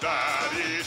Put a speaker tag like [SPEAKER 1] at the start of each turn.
[SPEAKER 1] Daddy